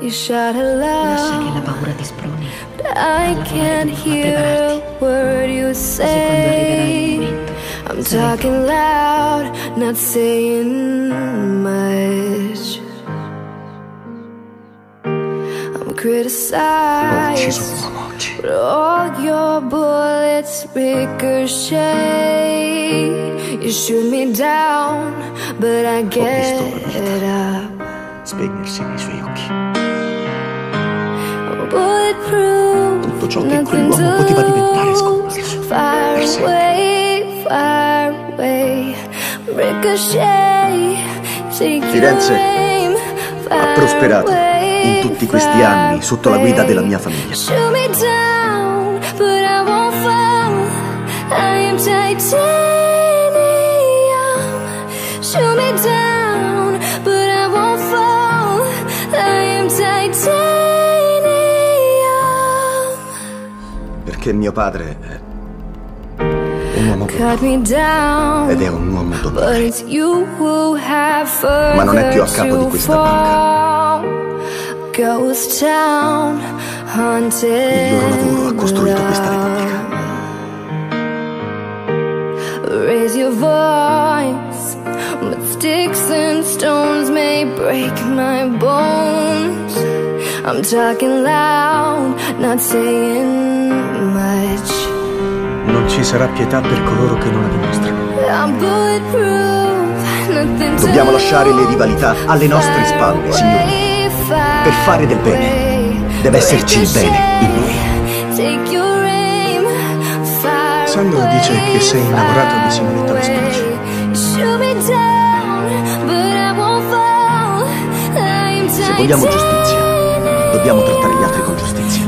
You shout a lot, I can't hear a word you say. I'm talking loud, not saying much. I'm criticized. But all your bullets ricochet. You shoot me down, but I get up. Spegnersi nei suoi occhi. dentro che quell'uomo poteva diventare scomparso. Firenze ha prosperato in tutti questi anni sotto la guida della mia famiglia. Shoot me down, but che mio padre è eh, un uomo buono ed è un uomo d'onore. Ma non è più a capo di questa banca. Il loro lavoro ha costruito questa repubblica. Raise your voice, but sticks and stones may break my bones. I'm talking loud, not saying ci sarà pietà per coloro che non la dimostrano. Dobbiamo lasciare le rivalità alle nostre spalle, signori. Per fare del bene, deve esserci il bene in noi. Sandro dice che sei innamorato di Simonetta Vespucci. Se vogliamo giustizia, dobbiamo trattare gli altri con giustizia.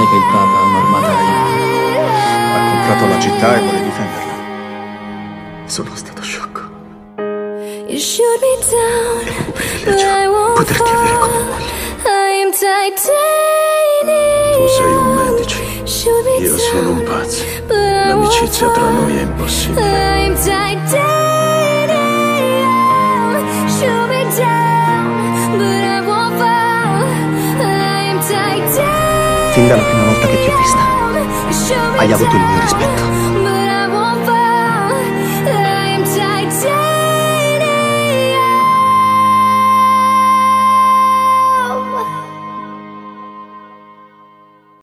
sai che il Papa ha un'armata aiuto? Ha comprato la città e vuole difenderla. Sono stato sciocco. You should be down, poterti avere come moglie. I'm titanium. Tu sei un medici. Io sono un pazzo. L'amicizia tra noi è impossibile. I'm titanium. Desde la primera vez que te Hai avuto il mio